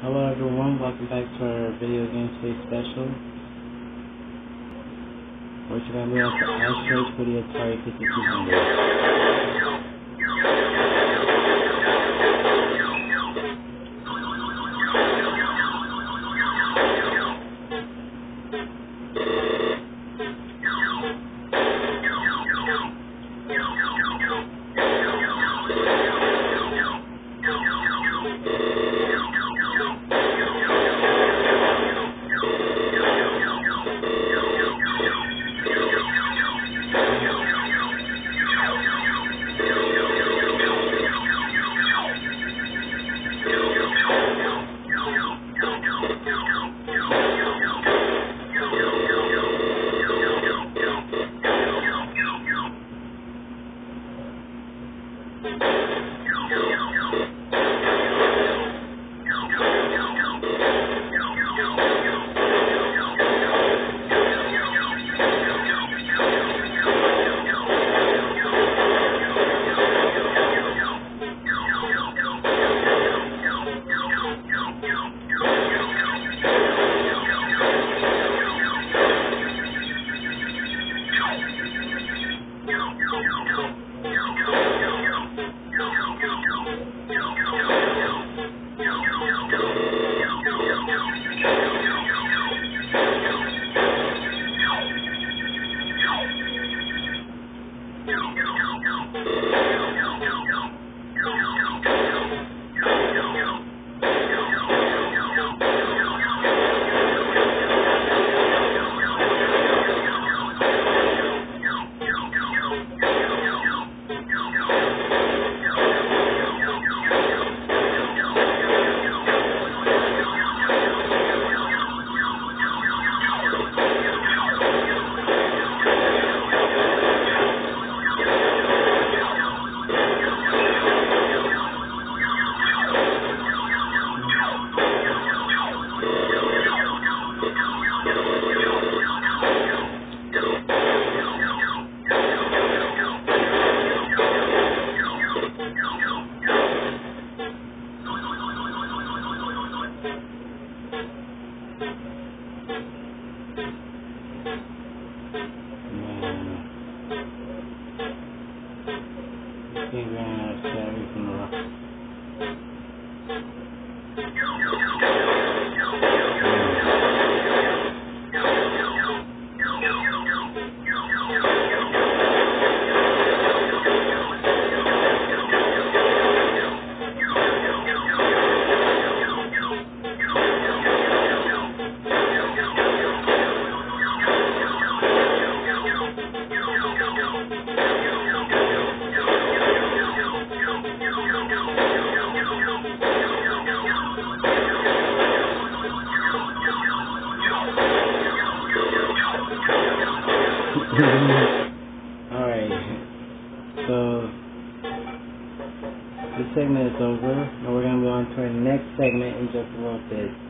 Hello everyone, welcome back to our video game space special. We're going to be on for Asteroids for the Atari 5200. Figuring out Thank you. Alright, so this segment is over, and we're going to go on to our next segment in just a little bit.